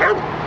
Help!